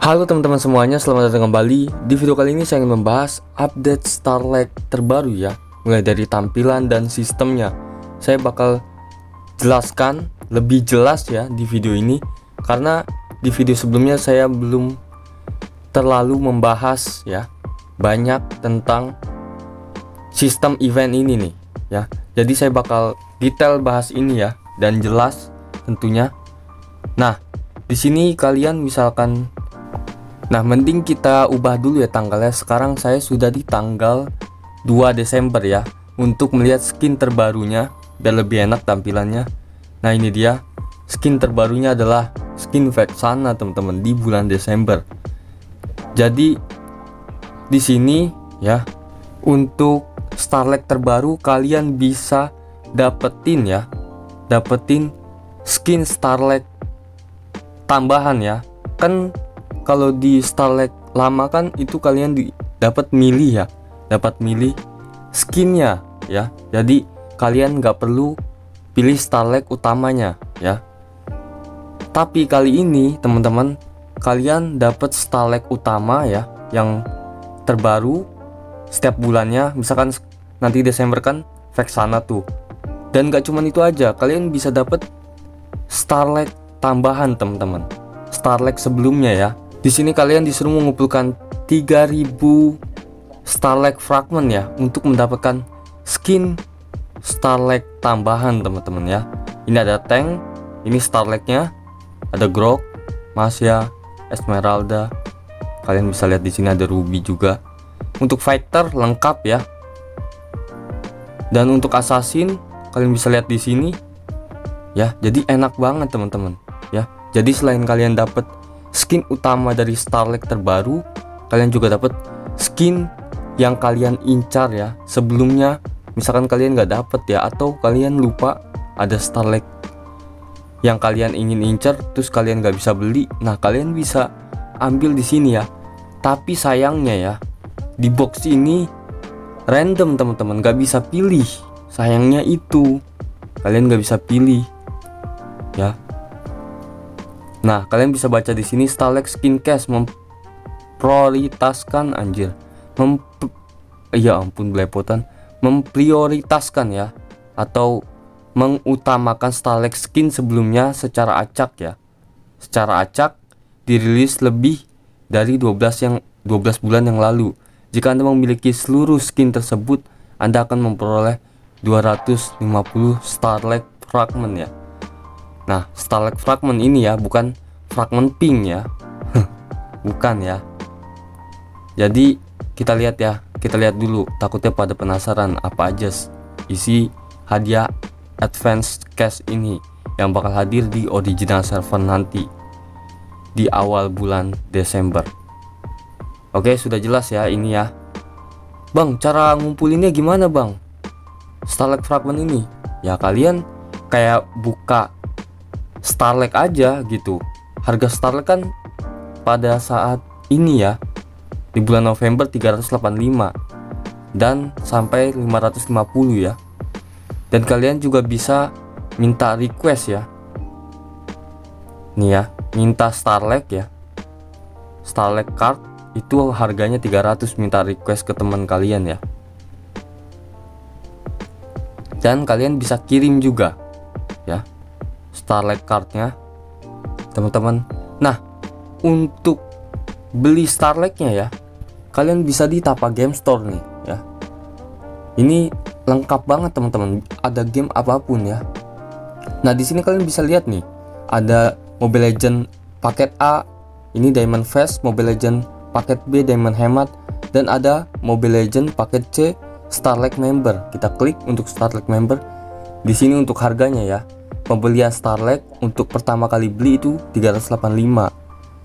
Halo teman-teman semuanya, selamat datang kembali. Di video kali ini saya ingin membahas update Starlight terbaru ya, mulai dari tampilan dan sistemnya. Saya bakal jelaskan lebih jelas ya di video ini karena di video sebelumnya saya belum terlalu membahas ya banyak tentang sistem event ini nih ya. Jadi saya bakal detail bahas ini ya dan jelas tentunya. Nah, di sini kalian misalkan Nah, mending kita ubah dulu ya tanggalnya. Sekarang saya sudah di tanggal 2 Desember ya untuk melihat skin terbarunya dan lebih enak tampilannya. Nah, ini dia. Skin terbarunya adalah skin Vexana, teman-teman, di bulan Desember. Jadi di sini ya untuk Starlight terbaru kalian bisa dapetin ya. Dapetin skin Starlight tambahan ya. Kan kalau di Starlight lama kan itu kalian dapat milih ya. Dapat milih skinnya ya. Jadi kalian nggak perlu pilih Starlight utamanya ya. Tapi kali ini teman-teman kalian dapat Starlight utama ya yang terbaru setiap bulannya. Misalkan nanti Desember kan Vexana tuh. Dan gak cuman itu aja kalian bisa dapat Starlight tambahan teman-teman. Starlight sebelumnya ya di sini kalian disuruh mengumpulkan 3000 Starlight fragment ya untuk mendapatkan skin Starlight tambahan teman-teman ya. Ini ada tank, ini Starlightnya, ada Grok, Masya, Esmeralda. Kalian bisa lihat di sini ada Ruby juga. Untuk fighter lengkap ya. Dan untuk assassin kalian bisa lihat di sini ya. Jadi enak banget teman-teman ya. Jadi selain kalian dapat skin utama dari Starlight terbaru kalian juga dapat skin yang kalian incar ya. Sebelumnya misalkan kalian nggak dapet ya atau kalian lupa ada Starlight yang kalian ingin incar terus kalian nggak bisa beli nah kalian bisa ambil di sini ya. Tapi sayangnya ya di box ini random teman-teman nggak bisa pilih. Sayangnya itu kalian nggak bisa pilih ya Nah, kalian bisa baca di sini Starlight Skincast memprioritaskan anjir. Mem ya ampun belepotan. Memprioritaskan ya atau mengutamakan Starlight Skin sebelumnya secara acak ya. Secara acak dirilis lebih dari 12 yang 12 bulan yang lalu. Jika Anda memiliki seluruh skin tersebut, Anda akan memperoleh 250 Starlight Fragment ya. Nah, Starlight Fragment ini ya bukan fragment pink ya. bukan ya. Jadi kita lihat ya, kita lihat dulu. Takutnya pada penasaran apa aja isi hadiah advance cash ini yang bakal hadir di original server nanti di awal bulan Desember. Oke, sudah jelas ya ini ya. Bang, cara ngumpulinnya gimana, Bang? Starlight Fragment ini. Ya kalian kayak buka Starlight aja gitu. Harga Starlight kan pada saat ini ya di bulan November 385 dan sampai 550 ya. Dan kalian juga bisa minta request ya. Nih ya minta Starlight ya. Starlight card itu harganya 300 minta request ke teman kalian ya. Dan kalian bisa kirim juga Starlight cardnya teman-teman. Nah untuk beli Starlightnya ya kalian bisa di Tapa Game Store nih ya. Ini lengkap banget teman-teman. Ada game apa pun ya. Nah di sini kalian bisa lihat nih ada Mobile Legend paket A ini Diamond Fast Mobile Legend paket B Diamond Hemat dan ada Mobile Legend paket C Starlight Member. Kita klik untuk Starlight Member. Di sini untuk harganya ya pembelian Starlight untuk pertama kali beli itu 385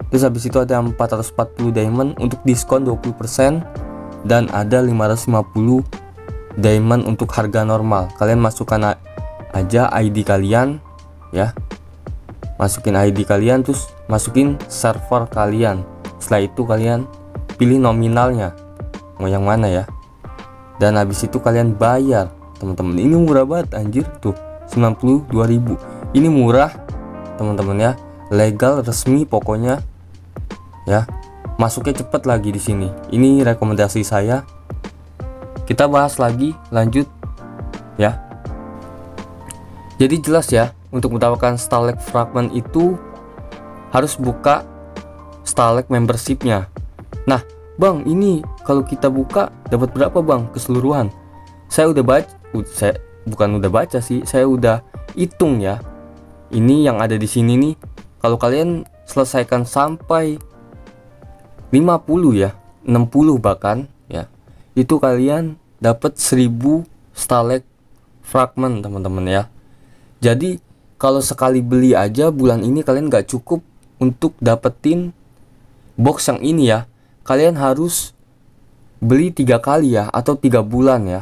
terus habis itu ada 440 diamond untuk diskon 20% dan ada 550 diamond untuk harga normal. Kalian masukkan aja ID kalian ya. Masukin ID kalian terus masukin server kalian. Setelah itu kalian pilih nominalnya. Mau yang mana ya? Dan habis itu kalian bayar. Teman-teman ini murah banget anjir. Tuh 92.000 ini murah teman-teman ya. Legal resmi pokoknya ya. Masuknya cepet lagi di sini. Ini rekomendasi saya. Kita bahas lagi lanjut ya. Jadi jelas ya untuk mendapatkan Starlink fragment itu harus buka Starlink membershipnya. Nah bang ini kalau kita buka dapat berapa bang keseluruhan? Saya udah baca saya bukan udah baca sih saya udah hitung ya. Ini yang ada di sini nih kalau kalian selesaikan sampai 50 ya 60 bahkan ya itu kalian dapat 1000 Starlink fragment teman-teman ya. Jadi kalau sekali beli aja bulan ini kalian gak cukup untuk dapetin box yang ini ya. Kalian harus beli tiga kali ya atau tiga bulan ya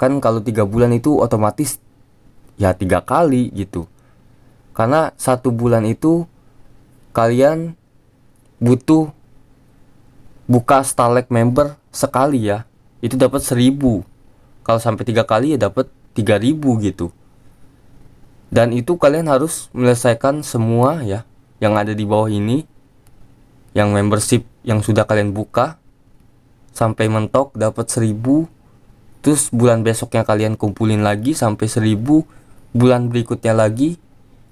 kan kalau tiga bulan itu otomatis ya tiga kali gitu. Karena satu bulan itu kalian butuh buka Starlink member sekali ya. Itu dapat 1000 kalau sampai tiga kali ya dapat 3000 gitu. Dan itu kalian harus menyelesaikan semua ya yang ada di bawah ini yang membership yang sudah kalian buka sampai mentok dapat 1000 terus bulan besoknya kalian kumpulin lagi sampai 1000 bulan berikutnya lagi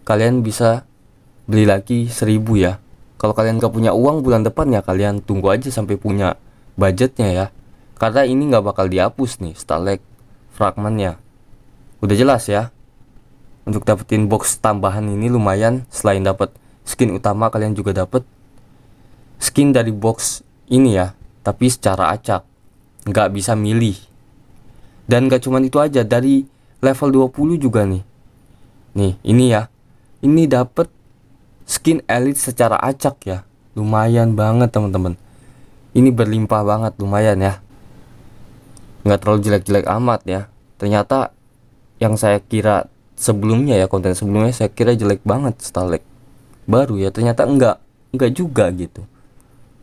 kalian bisa beli lagi 1000 ya. Kalau kalian gak punya uang bulan depan ya kalian tunggu aja sampai punya budgetnya ya. Karena ini nggak bakal dihapus nih Starlink fragmentnya udah jelas ya. Untuk dapetin box tambahan ini lumayan. Selain dapat skin utama kalian juga dapat skin dari box ini ya. Tapi secara acak. Nggak bisa milih dan gak cuman itu aja dari level 20 juga nih. Nih ini ya. Ini dapat skin elite secara acak ya. Lumayan banget teman-teman. Ini berlimpah banget lumayan ya. Nggak terlalu jelek-jelek amat ya. Ternyata yang saya kira sebelumnya ya konten sebelumnya saya kira jelek banget Starlink. Baru ya ternyata enggak enggak juga gitu.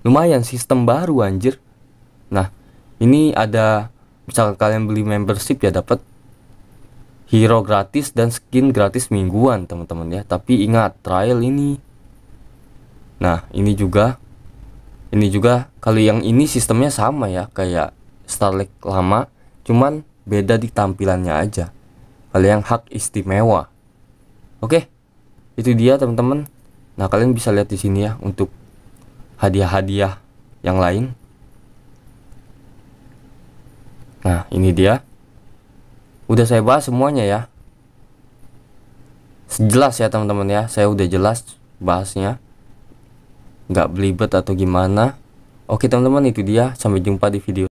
Lumayan sistem baru anjir. Nah ini ada misalkan kalian beli membership ya dapat hero gratis dan skin gratis mingguan teman-teman ya. Tapi ingat trial ini. Nah ini juga ini juga kalau yang ini sistemnya sama ya kayak Starlink lama cuman beda di tampilannya aja. Kalau yang hak istimewa. Oke itu dia teman-teman. Nah kalian bisa lihat di sini ya untuk hadiah-hadiah yang lain nah ini dia. Udah saya bahas semuanya ya. Jelas ya teman-teman ya. Saya udah jelas bahasnya. Nggak belibet atau gimana. Oke teman-teman itu dia. Sampai jumpa di video